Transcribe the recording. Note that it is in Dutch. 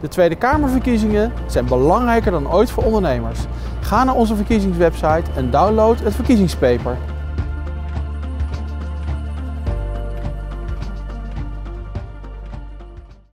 De Tweede Kamerverkiezingen zijn belangrijker dan ooit voor ondernemers. Ga naar onze verkiezingswebsite en download het verkiezingspaper.